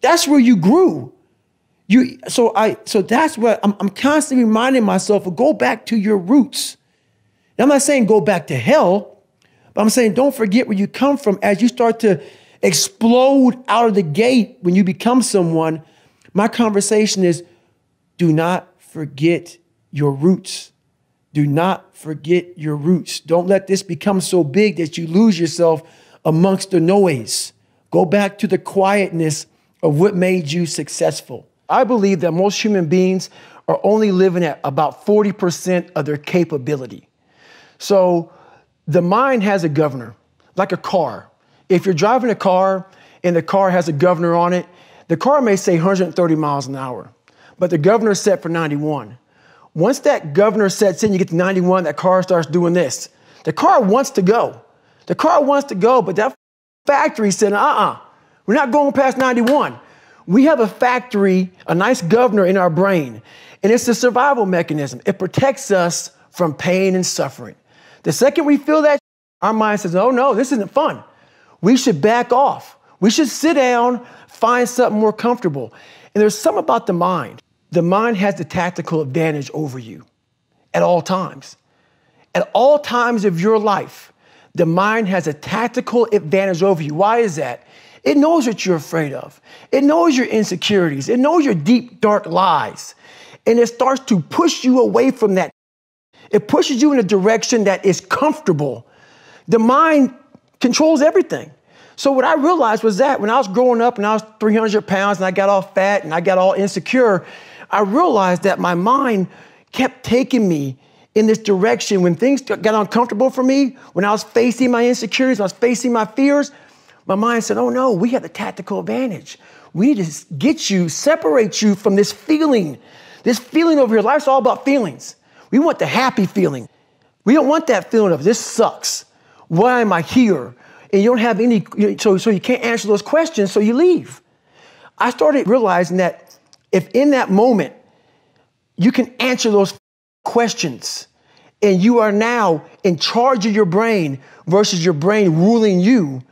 That's where you grew. You so I so that's what I'm, I'm constantly reminding myself of go back to your roots. Now, I'm not saying go back to hell, but I'm saying don't forget where you come from as you start to explode out of the gate when you become someone. My conversation is do not forget your roots. Do not forget your roots. Don't let this become so big that you lose yourself amongst the noise. Go back to the quietness of what made you successful. I believe that most human beings are only living at about 40% of their capability. So the mind has a governor, like a car. If you're driving a car and the car has a governor on it, the car may say 130 miles an hour, but the governor set for 91. Once that governor sets in, you get to 91, that car starts doing this. The car wants to go. The car wants to go, but that factory said, uh uh-uh, uh, we are not going past 91. We have a factory, a nice governor in our brain, and it's a survival mechanism. It protects us from pain and suffering. The second we feel that, our mind says, oh no, this isn't fun. We should back off. We should sit down, find something more comfortable. And there's something about the mind. The mind has the tactical advantage over you at all times. At all times of your life, the mind has a tactical advantage over you. Why is that? It knows what you're afraid of. It knows your insecurities. It knows your deep, dark lies. And it starts to push you away from that. It pushes you in a direction that is comfortable. The mind controls everything. So what I realized was that when I was growing up and I was 300 pounds and I got all fat and I got all insecure, I realized that my mind kept taking me in this direction. When things got uncomfortable for me, when I was facing my insecurities, I was facing my fears, my mind said, oh no, we have the tactical advantage. We need to get you, separate you from this feeling. This feeling over here, life's all about feelings. We want the happy feeling. We don't want that feeling of this sucks. Why am I here? And you don't have any, so, so you can't answer those questions, so you leave. I started realizing that if in that moment you can answer those questions and you are now in charge of your brain versus your brain ruling you,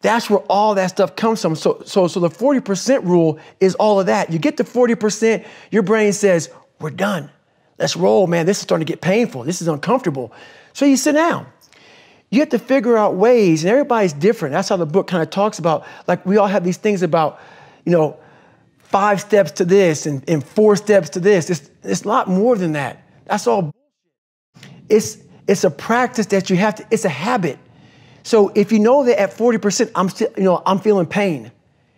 that's where all that stuff comes from. So, so, so the 40% rule is all of that. You get to 40%, your brain says, We're done. Let's roll, man. This is starting to get painful. This is uncomfortable. So you sit down. You have to figure out ways, and everybody's different. That's how the book kind of talks about. Like, we all have these things about, you know, five steps to this and, and four steps to this. It's, it's a lot more than that. That's all. It's, it's a practice that you have to, it's a habit So if you know that at 40%, I'm still, you know, I'm feeling pain.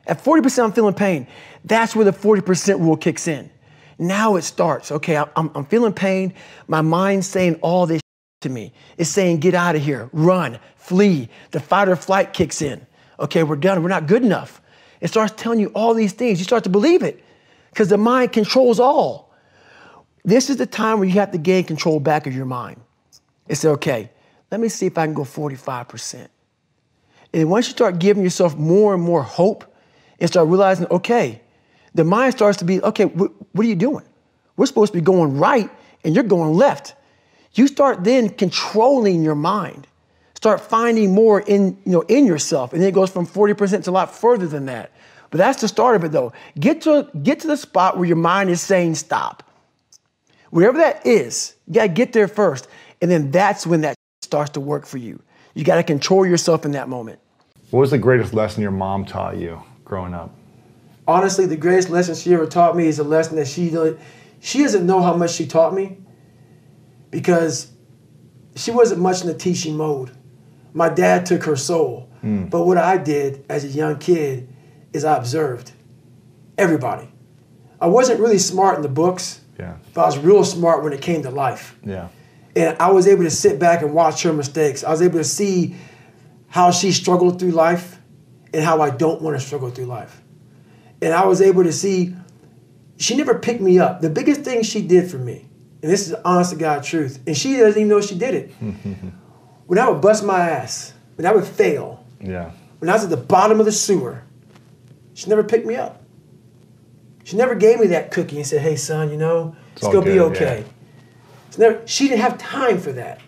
At 40%, I'm feeling pain. That's where the 40% rule kicks in. Now it starts. Okay, I'm, I'm feeling pain. My mind's saying all this to me. It's saying, get out of here, run, flee. The fight or flight kicks in. Okay, we're done. We're not good enough. It starts telling you all these things. You start to believe it because the mind controls all. This is the time where you have to gain control back of your mind. It's okay, let me see if I can go 45%. And once you start giving yourself more and more hope and start realizing, okay, the mind starts to be, okay, wh- what are you doing? We're supposed to be going right and you're going left. You start then controlling your mind. Start finding more in, you know, in yourself. And then it goes from 40% to a lot further than that. But that's the start of it though. Get to, get to the spot where your mind is saying stop. Wherever that is, you gotta get there first. And then that's when that starts to work for you. You gotta control yourself in that moment. What was the greatest lesson your mom taught you growing up? Honestly, the greatest lesson she ever taught me is a lesson that she she doesn't know how much she taught me because she wasn't much in the teaching mode. My dad took her soul. Mm. But what I did as a young kid is I observed everybody. I wasn't really smart in the books, yeah. but I was real smart when it came to life. Yeah. And I was able to sit back and watch her mistakes. I was able to see how she struggled through life and how I don't want to struggle through life. And I was able to see she never picked me up. The biggest thing she did for me, and this is honest to God truth, and she doesn't even know she did it. when I would bust my ass, when I would fail, yeah. when I was at the bottom of the sewer, she never picked me up. She never gave me that cookie and said, "Hey, son, you know it's, it's gonna good, be okay." Yeah. Never, she didn't have time for that.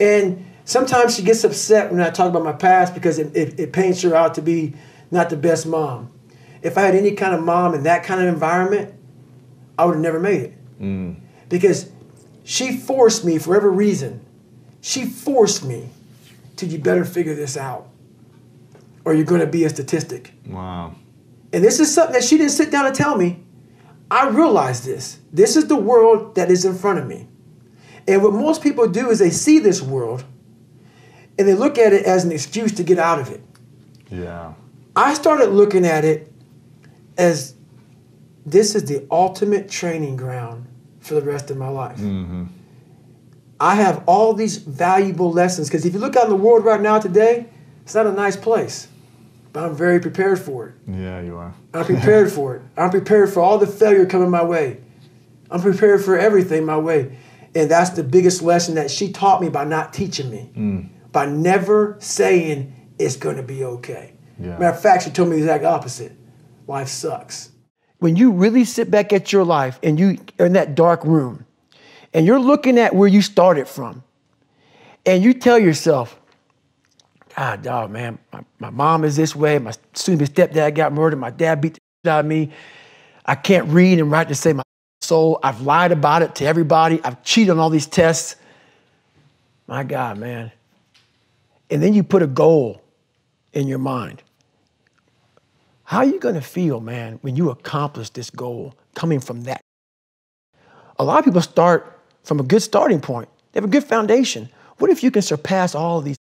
And sometimes she gets upset when I talk about my past because it, it, it paints her out to be not the best mom. If I had any kind of mom in that kind of environment, I would have never made it. Mm. Because she forced me, for every reason, she forced me to you better figure this out or you're going to be a statistic. Wow. And this is something that she didn't sit down and tell me. I realized this. This is the world that is in front of me. And what most people do is they see this world and they look at it as an excuse to get out of it. Yeah. I started looking at it as this is the ultimate training ground for the rest of my life. Mm-hmm. I have all these valuable lessons because if you look out in the world right now today, it's not a nice place but I'm very prepared for it. Yeah, you are. I'm prepared for it. I'm prepared for all the failure coming my way. I'm prepared for everything my way. And that's the biggest lesson that she taught me by not teaching me, mm. by never saying it's going to be okay. Yeah. Matter of fact, she told me the exact opposite. Life sucks. When you really sit back at your life and you are in that dark room and you're looking at where you started from and you tell yourself, ah, dog, man, my, my mom is this way. My soon stepdad got murdered. My dad beat the shit out of me. I can't read and write to save my soul. I've lied about it to everybody. I've cheated on all these tests. My God, man. And then you put a goal in your mind. How are you going to feel, man, when you accomplish this goal coming from that? A lot of people start from a good starting point. They have a good foundation. What if you can surpass all of these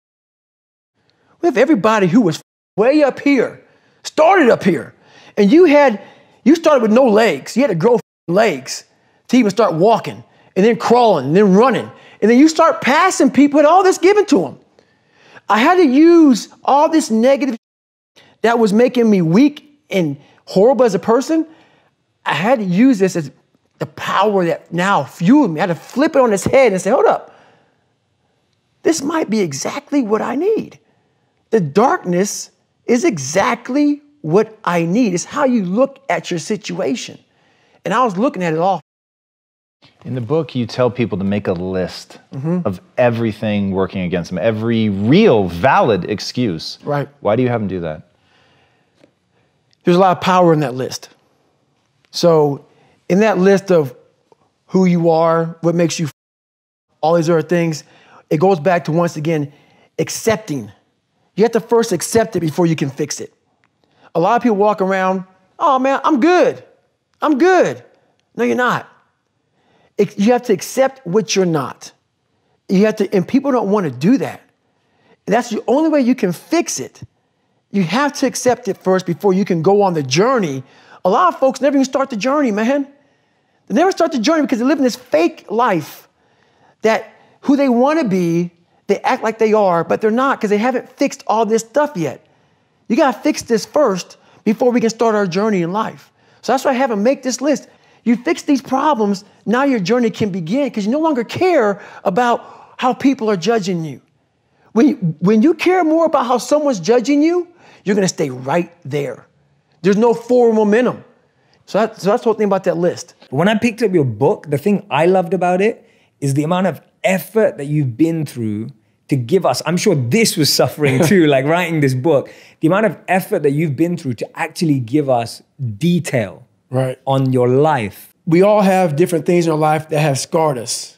if everybody who was way up here started up here, and you had you started with no legs, you had to grow legs to even start walking, and then crawling, and then running, and then you start passing people with all this given to them. I had to use all this negative that was making me weak and horrible as a person. I had to use this as the power that now fueled me. I had to flip it on its head and say, hold up. This might be exactly what I need. The darkness is exactly what I need. It's how you look at your situation. And I was looking at it all. In the book, you tell people to make a list mm-hmm. of everything working against them, every real, valid excuse. Right. Why do you have them do that? There's a lot of power in that list. So, in that list of who you are, what makes you, all these other things, it goes back to once again accepting you have to first accept it before you can fix it. A lot of people walk around, oh man, I'm good. I'm good. No, you're not. You have to accept what you're not. You have to, and people don't want to do that. That's the only way you can fix it. You have to accept it first before you can go on the journey. A lot of folks never even start the journey, man. They never start the journey because they're living this fake life that who they want to be, they act like they are, but they're not because they haven't fixed all this stuff yet. You got to fix this first before we can start our journey in life. So that's why I have them make this list. You fix these problems, now your journey can begin because you no longer care about how people are judging you. When, when you care more about how someone's judging you, you're going to stay right there. There's no forward momentum. So, that, so that's the whole thing about that list. When I picked up your book, the thing I loved about it is the amount of effort that you've been through to give us. I'm sure this was suffering too, like writing this book. The amount of effort that you've been through to actually give us detail right. on your life. We all have different things in our life that have scarred us.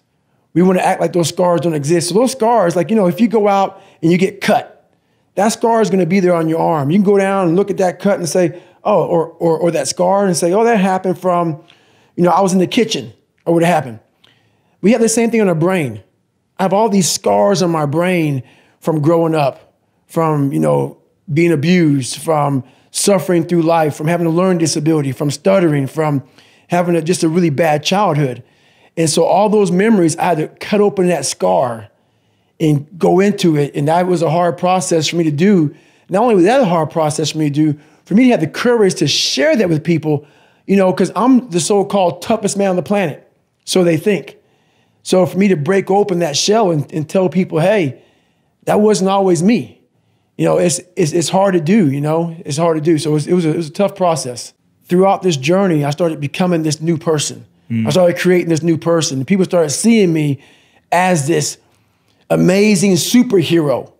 We want to act like those scars don't exist. So those scars, like, you know, if you go out and you get cut, that scar is going to be there on your arm. You can go down and look at that cut and say, oh, or, or, or that scar and say, oh, that happened from, you know, I was in the kitchen or what happened. We have the same thing on our brain. I have all these scars on my brain from growing up, from, you know, being abused, from suffering through life, from having a learning disability, from stuttering, from having a, just a really bad childhood. And so all those memories, I had to cut open that scar and go into it. And that was a hard process for me to do. Not only was that a hard process for me to do, for me to have the courage to share that with people, you know, because I'm the so-called toughest man on the planet. So they think. So for me to break open that shell and, and tell people, hey, that wasn't always me. You know, it's, it's, it's hard to do, you know, it's hard to do. So it was, it was, a, it was a tough process. Throughout this journey, I started becoming this new person. Mm. I started creating this new person. People started seeing me as this amazing superhero.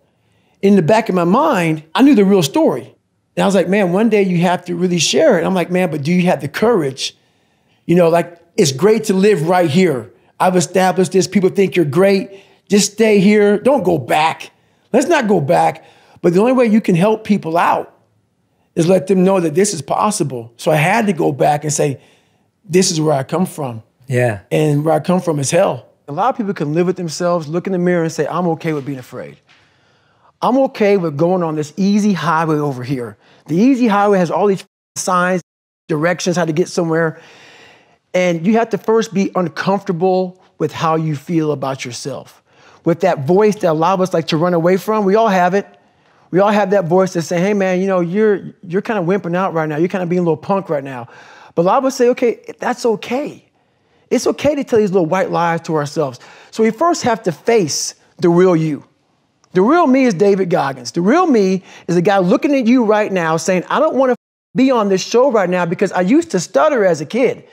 In the back of my mind, I knew the real story. And I was like, man, one day you have to really share it. I'm like, man, but do you have the courage? You know, like, it's great to live right here. I've established this. People think you're great. Just stay here. Don't go back. Let's not go back. But the only way you can help people out is let them know that this is possible. So I had to go back and say, this is where I come from. Yeah. And where I come from is hell. A lot of people can live with themselves, look in the mirror, and say, I'm okay with being afraid. I'm okay with going on this easy highway over here. The easy highway has all these signs, directions, how to get somewhere. And you have to first be uncomfortable with how you feel about yourself. With that voice that a lot of us like to run away from, we all have it. We all have that voice that say, hey man, you know, you're you're kind of wimping out right now. You're kind of being a little punk right now. But a lot of us say, okay, that's okay. It's okay to tell these little white lies to ourselves. So we first have to face the real you. The real me is David Goggins. The real me is the guy looking at you right now saying, I don't want to be on this show right now because I used to stutter as a kid.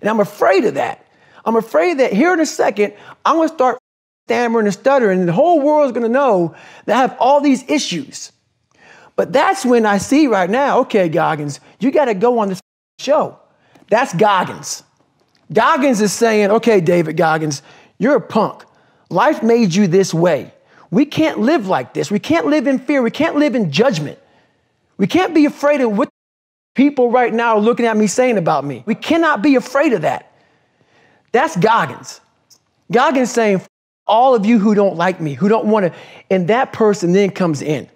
And I'm afraid of that. I'm afraid that here in a second, I'm going to start stammering and stuttering, and the whole world is going to know that I have all these issues. But that's when I see right now, okay, Goggins, you got to go on this show. That's Goggins. Goggins is saying, okay, David Goggins, you're a punk. Life made you this way. We can't live like this. We can't live in fear. We can't live in judgment. We can't be afraid of what people right now are looking at me saying about me. We cannot be afraid of that. That's Goggins. Goggins saying, all of you who don't like me, who don't want to, and that person then comes in.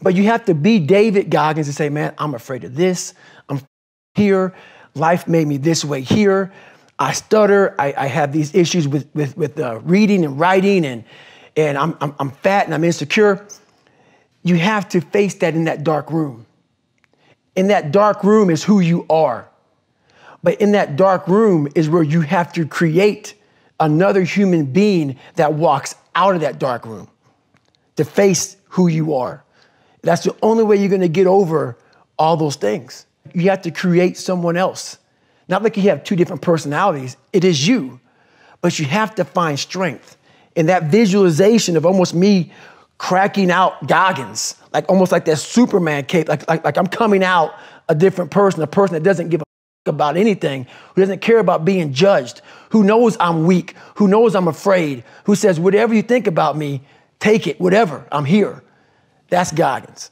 But you have to be David Goggins and say, man, I'm afraid of this. I'm here. Life made me this way here. I stutter. I, I have these issues with, with, with uh, reading and writing, and, and I'm, I'm, I'm fat and I'm insecure. You have to face that in that dark room. In that dark room is who you are. But in that dark room is where you have to create another human being that walks out of that dark room to face who you are. That's the only way you're gonna get over all those things. You have to create someone else. Not like you have two different personalities, it is you. But you have to find strength in that visualization of almost me cracking out Goggins, like almost like that Superman cape, like, like, like I'm coming out a different person, a person that doesn't give a about anything, who doesn't care about being judged, who knows I'm weak, who knows I'm afraid, who says, whatever you think about me, take it, whatever, I'm here. That's Goggins.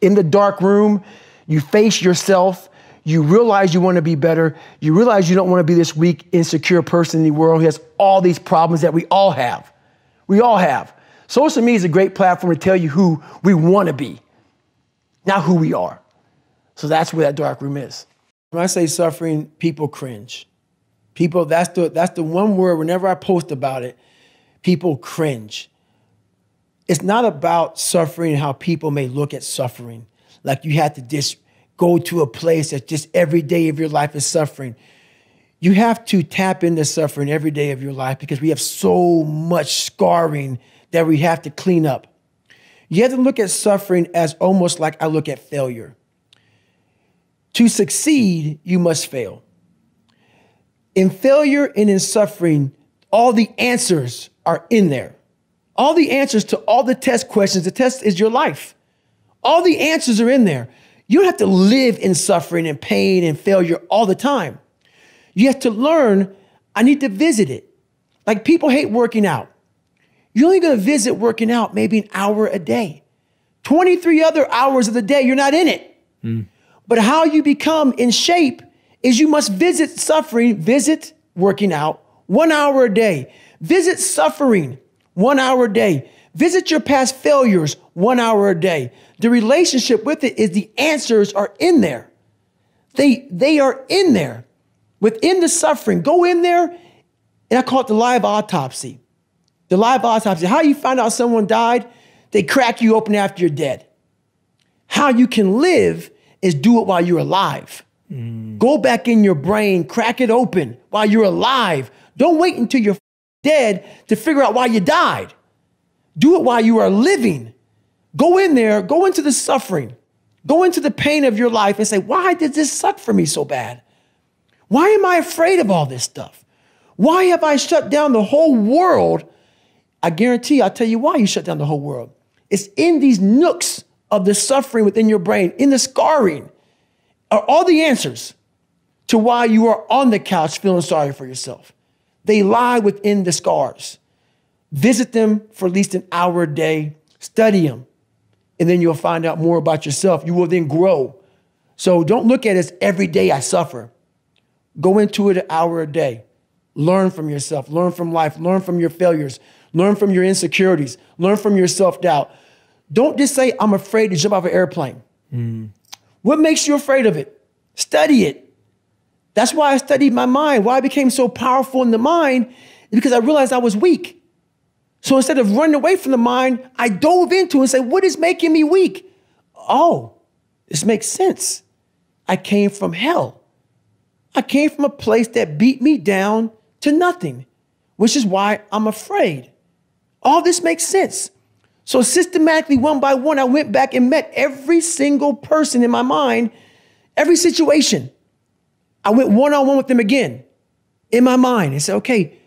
In the dark room, you face yourself you realize you want to be better. You realize you don't want to be this weak, insecure person in the world who has all these problems that we all have. We all have. Social media is a great platform to tell you who we want to be, not who we are. So that's where that dark room is. When I say suffering, people cringe. People, that's the that's the one word whenever I post about it, people cringe. It's not about suffering and how people may look at suffering. Like you have to just go to a place that just every day of your life is suffering. You have to tap into suffering every day of your life because we have so much scarring that we have to clean up. You have to look at suffering as almost like I look at failure. To succeed, you must fail. In failure and in suffering, all the answers are in there. All the answers to all the test questions. The test is your life. All the answers are in there. You don't have to live in suffering and pain and failure all the time. You have to learn, I need to visit it. Like people hate working out. You're only gonna visit working out maybe an hour a day. 23 other hours of the day, you're not in it. Mm. But how you become in shape is you must visit suffering, visit working out one hour a day, visit suffering one hour a day, visit your past failures one hour a day. The relationship with it is the answers are in there. They, they are in there within the suffering. Go in there, and I call it the live autopsy. The live autopsy. How you find out someone died? They crack you open after you're dead. How you can live is do it while you're alive. Mm. Go back in your brain, crack it open while you're alive. Don't wait until you're dead to figure out why you died. Do it while you are living. Go in there, go into the suffering, go into the pain of your life and say, why did this suck for me so bad? Why am I afraid of all this stuff? Why have I shut down the whole world? I guarantee I'll tell you why you shut down the whole world. It's in these nooks of the suffering within your brain, in the scarring, are all the answers to why you are on the couch feeling sorry for yourself. They lie within the scars. Visit them for at least an hour a day, study them, and then you'll find out more about yourself. You will then grow. So don't look at it as every day I suffer. Go into it an hour a day. Learn from yourself, learn from life, learn from your failures, learn from your insecurities, learn from your self doubt. Don't just say, I'm afraid to jump off an airplane. Mm. What makes you afraid of it? Study it. That's why I studied my mind. Why I became so powerful in the mind is because I realized I was weak. So instead of running away from the mind, I dove into it and said, What is making me weak? Oh, this makes sense. I came from hell. I came from a place that beat me down to nothing, which is why I'm afraid. All this makes sense. So systematically, one by one, I went back and met every single person in my mind, every situation. I went one on one with them again in my mind and said, okay,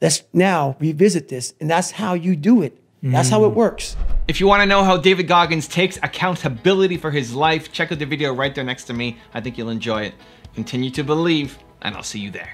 let's now revisit this. And that's how you do it. That's how it mm. works. If you want to know how David Goggins takes accountability for his life, check out the video right there next to me. I think you'll enjoy it. Continue to believe, and I'll see you there.